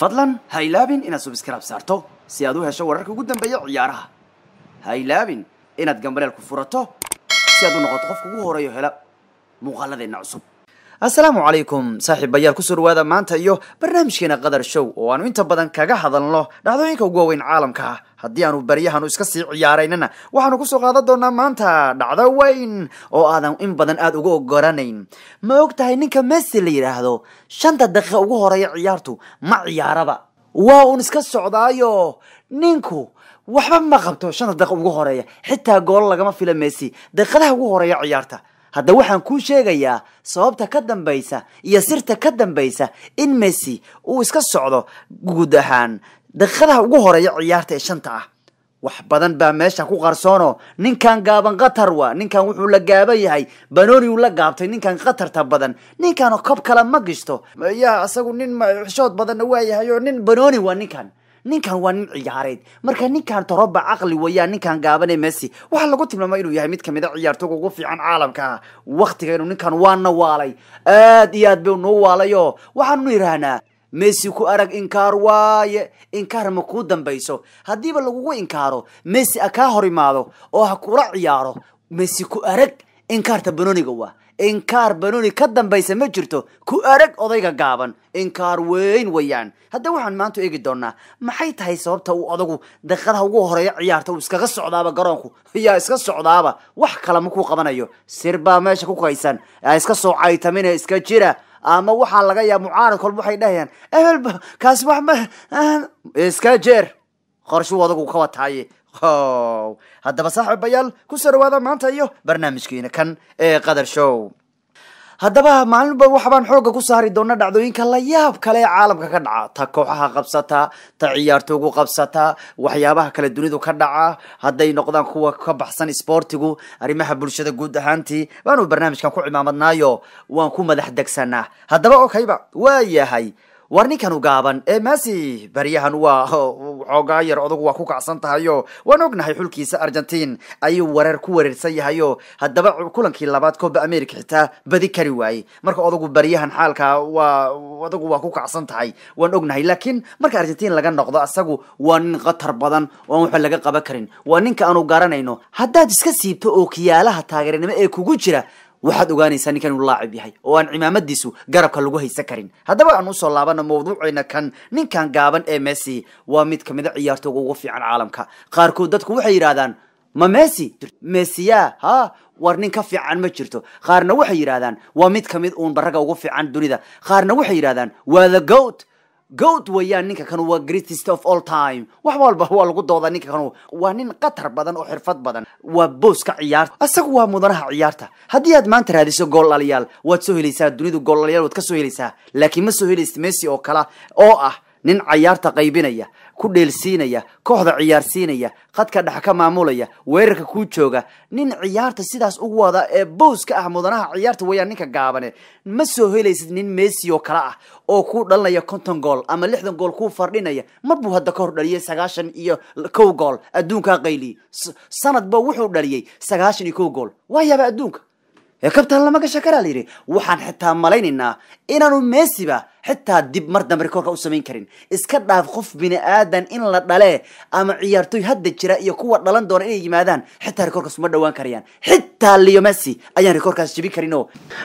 fadlan ha ilaabin inaad subscribe saarto si aad u hesho wararka ugu dambeeya ciyaaraha. Ha ilaabin inaad gambaleel ku furato si aad u noqoto qofka ugu horeeyo hela. Muuqaaladeenna cusub assalaamu calaykum saaxiibayaal ku soo dhawaada maanta iyo barnaamijkeena qadar show oo aanu inta badan kaga hadalno dhacdooyinka ugu waaweyn caalamka. Ah haddii aanu baryahanu iska sii ciyaaraynana waxaanu ku soo qaadan doonaa maanta dhacdo weyn oo aadan in badan aada uga ogoranayn ma og tahay ninka messi la yidhaahdo shanta daqiiqa ugu horreeya ciyaartu ma ciyaaraba. Waa uun iska socdaayo. Ninku waxba ma qabto shanta daqiiqa ugu horreeya xitaa goolo lagama fila messi. Daqiiqadaha ugu horreeya ciyaarta hadda waxaan kuu sheegayaa sababta ka dambaysa iyo sirta ka dambaysa in messi uu iska socdo guud ahaan. Daqiiqadaha ugu horreeya ciyaarta ee shanta ah. Wax badan baa meesha ku qarsoono. Ninkan gaaban qatar wa ninkan wuxuu la gaaban yahay. Banoni uu la gaabtay. Ninkan qatarta badan. Ninkan kob kale ma gishto yaa isagu nin xishood badanna waa yahay oo nin banoni waa ninkan ninkan waa nin ciyaareed. Marka ninkan toroba caqli wayaan ninkan gaaban ee messi waxaa lagu tilmaamay inuu yahay mid ka mid a ciyaartooga ugu fiican caalamka. Waktigaynu ninkan waana waalay. Aad iyo aad bay noo waalayo. Waxaanu yidhaahnaa messi ku arag inkaar waaye. Inkaar ma kuu dambayso. Haddiiba lagugu inkaaro messi a kaa hor imaado oo ha kula ciyaaro. Messi ku arag inkaarta banoniga waa inkaar banoni ka dambaysa ma jirto. Ku arag odayga gaaban. Inkaar weyn wayaan hadda waxaan maanta eegi doonaa maxay tahay sababta uu odagu daqiiqadaha ugu horreeya ciyaarta uu iskaga socdaaba garoonku? Yaa iska socdaaba? Wax kale ma kuu qabanayo. Sir baa meesha ku kaysan. Iska soo caytamine iska jira. Ama waxaa laga yaaba mucaarad kolba waxay dhahayaan ehelba kaasi wax ma iska jeer. Qorshuu odagu ka wataaye haddaba saaxiibayaal ku soo dhawaada maanta iyo barnaamijkeena kan ee qadar show. Haddaba maalinba waxbaan xoogga ku saari doona dhacdooyinka la yaab kale ee caalamka ka dhaca. Ta kooxaha qabsata ta ciyaartoogu qabsata waxyaabaha kale dunidu ka dhaca. Hadday noqdaan kuwa ka baxsan isboortigu arrimaha bulshada guud ahaantii waanu barnaamijkan ku cimaamadnaayo. Waan ku madax degsanaa haddaba okayba waa yahay war ninkanu gaaban ee messi baryahan waa xoogaa yar odagu waa ku kacsan tahayo. Waan ognahay xulkiisa argentine ayuu wareer ku wareersan yahayo. Haddaba kulankii labaad coba america xitaa badi kari waayey. Marka odagu baryahan xaalka waa odagu waa ku kacsan tahay waan ognahay. Laakiin marka argentine laga noqdo asagu waa nin khatar badan oan waxba laga qaban karin waa ninka aanu garanayno haddaad iska siibto oo kiyaalaha taageernimo ee kugu jira waxaad ogaanaysaa ninkan inuu laacib yahay oo aan cimaamadiisu garabka lagu haysan karin. Haddaba aan u soo laabano mawduuceena kan ninkan gaaban ee messi waa mid ka mid a ciyaartooga ugu fiican caalamka. Qaarkood dadku waxay yidhahdaan ma messi? Messiya ha? War nin ka fiican ma jirto. Qaarna waxay yidhahdaan waa mid ka mid uun baraga ugu fiican dunida. Qaarna waxay yidhahdaan waa the goat goat wayaan ninka kanu waa greatest of all time. Wax walba waa lagu doodaa ninka kanu waa nin khatar badan oo xirfad badan. Waa booska ciyaarta. Asagu waa mudanaha ciyaarta. Haddii aad maanta raadiso gool dhaliyaal waad soo helaysaa dunidu gool dhaliyaal waad ka soo helaysaa laakiin ma soo helaysid messi oo kala oo ah nin cayaarta qaybinaya ku dheelsiinaya kooxda ciyaarsiinaya khadka dhex ka maamulaya weerarka kuu jooga nin ciyaarta sidaas ugu wada ee bowska ah mudanaha ciyaarta wayaan ninka gaabane ma soo helaysid nin messi oo kale ah oo kuu dhalinaya konton gool ama lixdan gool kuu fardhinaya? Mar buu hadda ka hor dhaliyay sagaashan iyo kow gool adduunkaa qayliyey sanadba wuxuu dhaliyey sagaashan iyo kow gool. Waayaaba adduunka? Ee kabtaan lama gasha karaa la yidhi. Waxaan xitaa malaynaynaa inaanu messiba xitaa dib mar dambe rikoorka u samayn karin. Iska dhaaf qof bini aadan in la dhalee ama ciyaartooy hadda jira iyo kuwa dhalan doona inay yimaadaan xitaa rikoorkaas uma dhawaan karayaan xitaa leo messi ayaan rikoorkaas jebin karin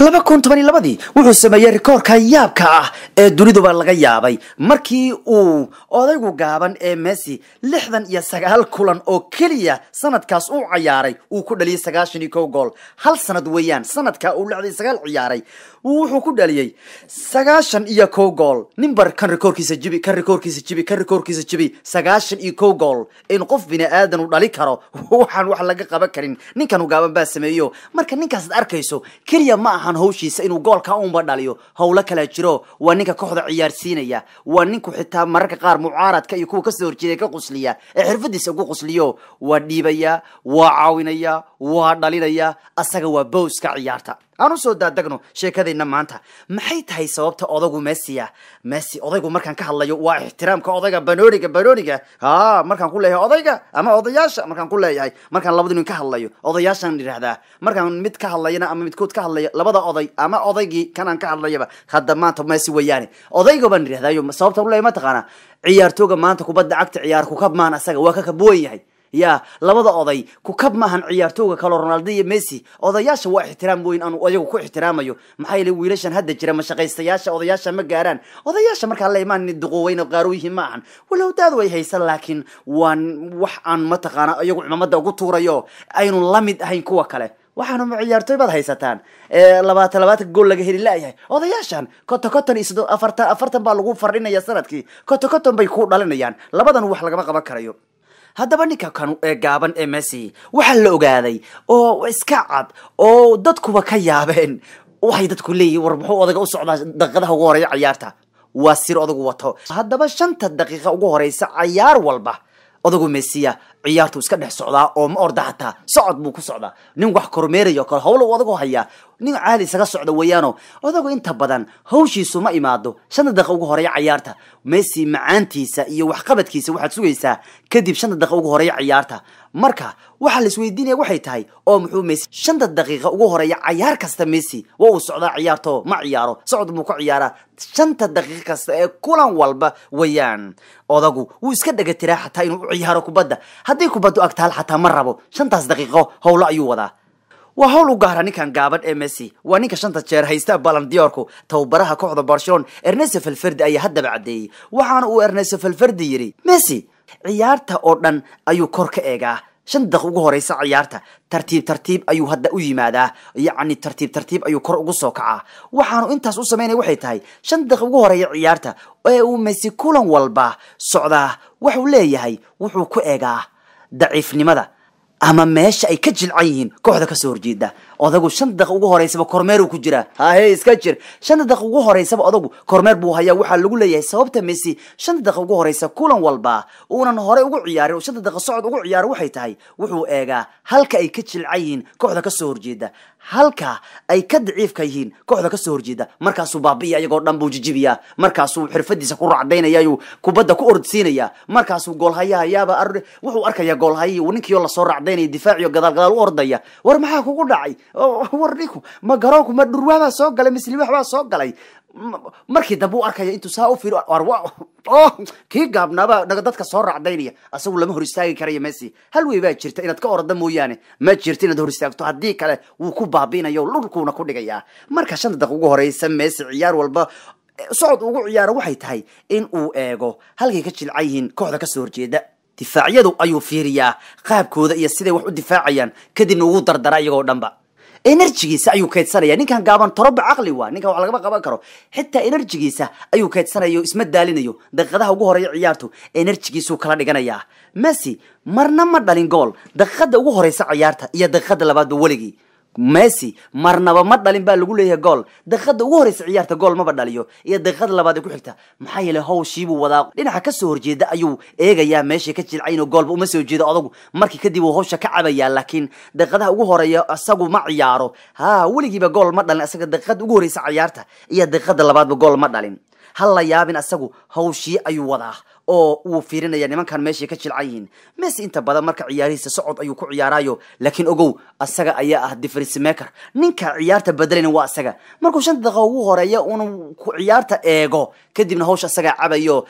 laba kun toban iyo labadii wuxuu sameeyey rikoorka yaabka ah ee duniduba laga yaabay. Markii uu odaygu gaaban ee messi lixdan iyo sagaal kulan oo keliya sanadkaas uu cayaaray uu ku dhaliyay sagaashan iyo kow gool. Hal sanad weeyaan sanadka uu lixdan iyo sagaal ciyaaray wuxuu ku dhaliyey sagaashan iyo kow gool nimbar kan rikoorkiisa jibi kan rikoorkiisa jibi kan rikoorkiisa jibi. Sagaashan iyo kow gool in qof bini aadan uu dhali karo waxaan wax laga qaban karin. Ninkanu gaaban baa sameeyo. Marka ninkaasaad arkayso keliya ma ahan hawshiisa inuu goolka unba dhaliyo. Howlo kala jiro. Waa ninka kooxda ciyaarsiinaya. Waa ninku xitaa mararka qaar mucaaradka iyo kuwa ka soo horjeeday ka qusliya. Ee xirfadiisa ugu qusliyo waa dhiibaya waa caawinaya waa dhalinaya asaga waa bowska ciyaarta aan u soo daadegno sheekadayna maanta. Maxay tahay sababta odagu messiya messi odaygu markaan ka hadlayo waa ixtiraamka odayga banooniga banooniga. Ha markaan ku leeyahay odayga ama odayaasha markaan ku leeyahay markaan labada nin ka hadlayo. Odayaashaan idhahdaa markaan mid ka hadlayana ama midkood ka hadlayo labada oday ama odaygii kanaan ka hadlayaba hadda maanta messi weeyaane. Odayga baan idhahdayo sababta u leeyahay mataqaana ciyaartooga maanta kubadda cagta ciyaar maan asaga waa ka kabwan yahay ya labada oday ku kab maahan ciyaartooga kaleo ronaldo iyo messi. Odayaasha waa ixtiraam weyn aanu ayagu ku ixtiraamayo. Maxaa yeele wiilashan hadda jira mashaqaystayaasha odayaasha ma gaaraan. Odayaasha markaa la imaan duqoweyn qaarooyihiin ma ahan. Walow daad way haysan laakiin waan wax aan mataqaana iyagu cimamada ugu tuurayo. Aynu la mid ahayn kuwa kale. Waxaanu ciyaartooy baad haysataan. Labaatan labaatan gool laga heli laayahay odayaashan konton konton afartan afartan baa lagu fardhinaya sannadkii. Konton bay ku dhalinayaan. Labadan wax lagama qaban karayo haddaba ninka kan ee gaaban ee messi waxaa la ogaaday oo iska cad oo dadkuba ka yaabeen. Waxay dadku leeyihiin war muxuu odayga u socdaa daqiiqadaha ugu horreeya ciyaarta? Waa sir odagu wato. Haddaba shanta daqiiqa ugu horeysa cayaar walba odagu messiya ciyaartu iska dhex socdaa oo ma orda hataa socod buu ku socdaa. Nin wax kormeerayo kale howlo odagu hayaa. Nin caadi isaga socda weeyaano odagu inta badan hawshiisu ma imaado. Shanta daqiiqa ugu horreeya ciyaarta. Messi macaantiisa iyo waxqabadkiisa waxaad sugaysaa kadib shanta daqiiqa ugu horreeya ciyaarta. Marka waxaa la waxay tahay oo muxuu messi shanta daqiiqa ugu horreeya cayaar kasta messi waa uu socdaa ciyaarto ma ciyaaro socod buu ka ciyaaraa. Shanta daqiiqa kasta ee kulan walba weeyaan odagu wuu iska dhegatiraa xataa inuu u ciyaaro kubadda hadday kubaddu agtaal xataa ma rabo shantaas daqiiqo howlo ayuu wadaa. Waa hawl u gaara ninkan gaaban ee messi. Waa ninka shanta jeer haysta balandiyorku tababaraha kooxda barcelona ernesto falferdi ayaa haddaba caddeeyey waxaana uu ernesto falferdi yidhi messi ciyaarta oo dhan ayuu kor ka eegaa. Shan daqiiq ugu horeysa ciyaarta. Tartiib tartiib ayuu hadda u yimaadaa. Yacni tartiib tartiib ayuu kor ugu soo kacaa. Waxaanu intaas u samaynaya waxay tahay shan daqiiq ugu horreeya ciyaarta ee uu messi kulan walba socdaa waxuu leeyahay wuxuu ku eegaa daciifnimada ama meesha ay ka jilcan yihiin kooxda ka soo horjeeda odagu shan daqiiq ugu horeysaba kormeeruu ku jiraa hahe iska jir. Shanta daqiiq ugu horeysaba odagu kormeer buu hayaa waxaa lagu leeyahay sababta messi shanta daqiiq ugu horeysa kulan walba uunan horey ugu ciyaarin shanta daqiiq socod ugu ciyaaro waxay tahay wuxuu eegaa halka ay ka jilcan yihiin kooxda ka soo horjeeda. Halka ay ka daciifka yihiin kooxda ka soo horjeeda. Markaasuu baabi'iya iyagoo dhan buu jijibiyaa. Markaasuu xirfadiisa ku racdaynayayuu kubadda ku ordsiinaya markaasuu goolhayahayaaba wuxuu arkaya goolhayi ninkiio la soo racdaynaya difaaciyo gadaal gadaal u ordaya. War maxaa kugu dhacay war ninku ma garoonku ma dhurwaabaa soo galay misli waxbaa soo galay. Markii dambe u arkaya intuu saa u fiiro kii gaabnaaba dadka soo racdaynaya asagu lama hor istaagi karayo messi. Hal wey baa jirta inaad ka orda mooyaane? Ma jirto inaad hor istaagto? Haddii kale wuu ku baabiinayo dhulkuuna ku dhigayaa. Marka shanta daqiiq ugu horeysa messi ciyaar walba socod ugu ciyaaro waxay tahay in uu eego. Halkay ka jilcan yihiin kooxda ka soo horjeeda difaacyadu ayuu fiiriyaa. Qaabkooda iyo siday wax u difaacayaan kadibna ugu dardara iyagoo dhanba enerjigiisa ayuu kaydsanaya. Ninkan gaaban toroba caqli waa ninkan wax lagama qaban karo. Xitaa enerjigiisa ayuu kaydsanayo isma daalinayo. Daqiiqadaha ugu horreeya ciyaartu enerjigiisuu kala dhiganayaa messi marna ma dhalin gool. Daqiiqada ugu horeysa ciyaarta iyo daqiiqada labaadba weligii messi marnaba ma dhalin baa lagu leeyahay gool. Daqiiqada ugu horeysa ciyaarta gool maba dhaliyo. Iyo daqiiqada labaad ee ku xigta maxaa yeelay hawshiibuu wadaa. Dhinaca ka soo horjeeda ayuu eegayaa meeshay ka jilcayn oo goolba uma soo jeedo odagu markii kadib uu hawsha ka cabayaa laakiin daqiiqadaha ugu horreeya isagu ma ciyaaro. Ha weligiiba gool ma dhalin isaga daqiiqada ugu horeysa ciyaarta. Iyo daqiiqada labaadba gool ma dhalin. Ha la yaabin isagu hawshii ayuu wadaa oo wuu fiirinaya nimankan meeshay ka jilcan yihiin messi inta badan marka ciyaarihiisa socod ayuu ku ciyaaraayo laakiin ogow asaga ayaa ah difference maker. Ninka ciyaarta bedelayna waa asaga. Markuu shanta daqiiqa ugu horreeya uunu ciyaarta eego kadibna hawsha asagaa cabayo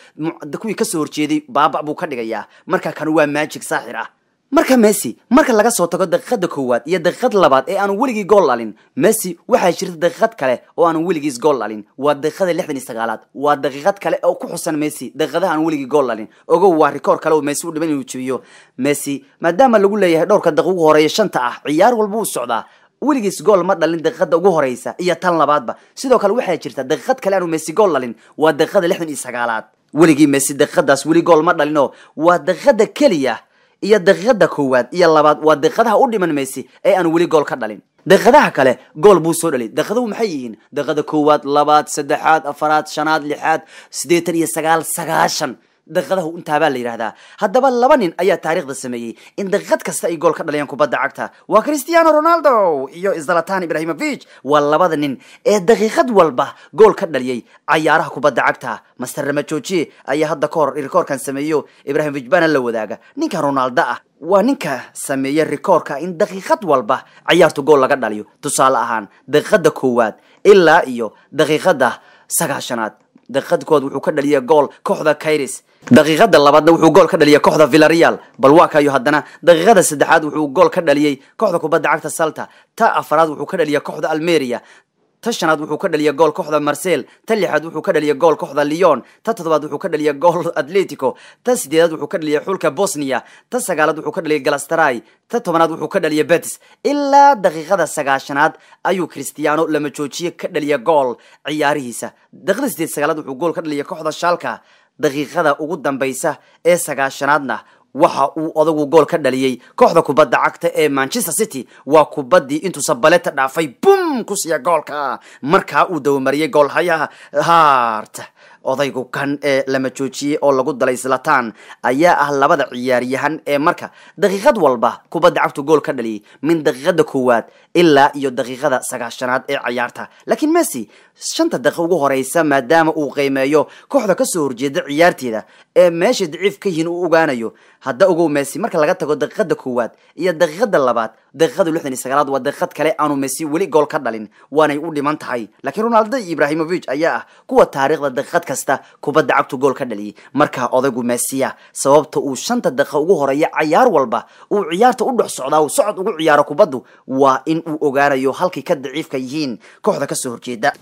kuwii ka soo horjeeday baaba buu ka dhigayaa. Marka kan waa magic saaxir ah marka messi marka laga soo tago daqiiqada koowaad iyo daqiiqada labaad ee aanu weligii gool dhalin messi waxaa jirta daqiiqad kale oo aanu weligiis gool dhalin waa daqiiqada lixdan iyo sagaalaad waa daqiiqad kale oo ku xusan messi daqiiqadaha aan weligii gool dhalin ogow waa rikoor kale oo messi u dhiman inuu jebiyo. Messi maadaama lagu leeyahay dhowrka daqiiq horreeya shanta ah ciyaar walba uu socdaa. Weligiis gool ma dhalin daqiiqada ugu horeysa iyo tan labaadba. Sidoo kale waxaa jirta daqiiqad kale aanu messi gool dhalin waa daqiiqada lixdan iyo sagaalaad. Weligii messi daqiiqadaas weli gool ma dhalinoo waa daqiiqada keliya iyo daqiiqada koowaad iyo labaad waa daqiiqadaha u dhiman messi ee aan weli gool ka dhalin. Daqiiqadaha kale gool buu soo dhalay. Daqiiqaduhu maxay yihiin? Daqiiqada koowaad labaad saddexaad afaraad shanaad lixaad siddeetan iyo sagaal sagaashan daqiiqadaha intaabaa la yidhahdaa haddaba laba nin ayaa taariikhda sameeyey. In daqiiqad kasta ay gool ka dhaliyaan kubadda cagta. Waa cristiano ronaldo iyo zlatan ibrahimovic waa labada nin. Ee daqiiqad walba gool ka dhaliyey cayaaraha kubadda cagta. Master ramajoojiye ayaa hadda kahor rikoorkan sameeyo. Ibrahimovic baana la wadaaga. Ninka ronaldo ah waa ninka sameeya rikoorka in daqiiqad walba cayaartu gool laga dhaliyo. Tusaale ahaan daqiiqada koowaad ilaa iyo daqiiqada sagaashanaad daqiiqada koowaad wuxuu ka dhaliya gool kooxda kairis. Daqiiqada labaadna wuxuu gool ka dhaliyay kooxda villareal bal waa kayo haddana daqiiqada saddexaad wuxuu gool ka dhaliyey kooxda kubadda cagta salta. Ta afaraad wuxuu ka dhaliyay kooxda almeria ta shanaad wuxuu ka dhaliyay gool kooxda marsel ta lixaad wuxuu ka dhaliyay gool kooxda leon ta toddobaad wuxuu ka dhaliyay gool atletico ta sideedaad wuxuu ka dhaliyay xulka bosnia ta sagaalaad wuxuu ka dhaliyay galastray ta tobanaad wuxuu ka dhaliyay betis. Ilaa daqiiqada sagaashanaad ayuu cristiano lama joojiye ka dhaliya gool ciyaarihiisa. Daqiiqada sideed sagaalaad wuxuu gool ka dhaliyay kooxda shalka daqiiqada ugu dambaysa ee sagaashanaadna waxa uu odagu gool ka dhaliyey kooxda kubadda cagta ee manchester city. Waa kubaddii intuusa baleta dhaafay bum ku siiya goolka. Markaa uu dawamariyey goolhayaha haart odaygu kan ee lama joojiyey oo lagu dalay zlatan ayaa ah labada ciyaaryahan ee marka daqiiqad walba kubadda cagtu gool ka dhaliyay min daqiiqada koowaad ilaa iyo daqiiqada sagaashanaad ee cayaarta laakiin messi shanta daqiiq ugu horeysa maadaama uu qiimeeyo kooxda ka soo horjeeda ciyaarteeda ee meesha daciif ka yihiin uu ogaanayo hadda ogow messi marka laga tago daqiiqada koowaad iyo daqiiqada labaad daqiiqada lixdan iyo sagaalaad waa daqiiqad kale aanu messi weli gool ka dhalin waanay u dhiman tahay. Laakiin ronaldo iyo ayaa ah kuwa taariikhda daqiiqad kasta kubadda cagtu gool ka dhaliyay. Markaa odaygu messiya sababta uu shanta daqiiqa ugu horreeya cayaar walba uu ciyaarta u dhex socdaa uu socod ugu ciyaaro kubaddu waa in uu ogaanayo halkay ka daciifka yihiin kooxda ka soo horjeeda.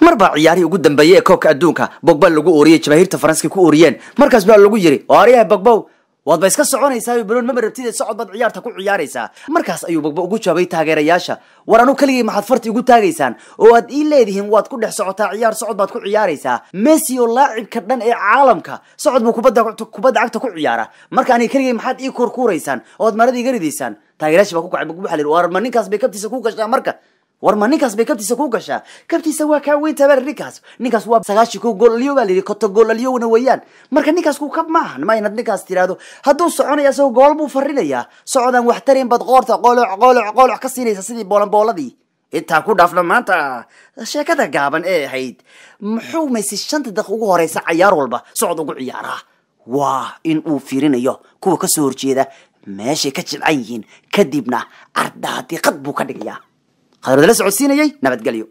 Marbaa ciyaarihii ugu dambeeyey ee koobka adduunka bogba lagu ooriyey jamaahiirta faranska ku ooriyeen markaas baa lagu yiri oaryaha bogbow waad ba iska soconaysaa banoon mama rabtid socod baad ciyaarta ku ciyaaraysaa? Markaas ayuu bogba ugu jawaabay taageerayaasha. War anu keligay maxaad farti ugu taagaysaan oo aad ii leedihiin waad ku dhex socotaa ciyaar socod baad ku ciyaaraysaa. Messi oo laacibka dhan ee caalamka socod buu kubadda cagta ku ciyaara. Marka aniga keligay maxaad ii kurkuuraysaan oo aad marada iga ridaysaan taageerayashi baa ku kacay bogba waxaa la yidhi war ma ninkaas bay kabtiisa ku gashaa marka war ma ninkaas bay kabtiisa ku gashaa? Kabtiisa waa kaa weyn tabar ninkaas. Ninkaas waa sagaashi ko goolaliyo baa layidhi koto goolaliyowana weeyaan marka ninkaas ku kab maahan ma inad ninkaas tiraahdo hadduu soconaya isagoo gool buu farinayaa socodaan wax tarin baad qoorta qooloc qooloc qooloc ka siinaysa sidii boolanbooladii intaa ku dhaafna maanta sheekada gaaban ee ahayd muxuu maysi shanta daqiiq ugu horeysa cayaar walba socod ugu ciyaaraa? Waa in uu fiirinayo kuwa ka soo horjeeda meeshay ka jilcan yihiin kadibna ardaadiqad buu ka dhigayaa qadardala socodsiinayay nabadgelyo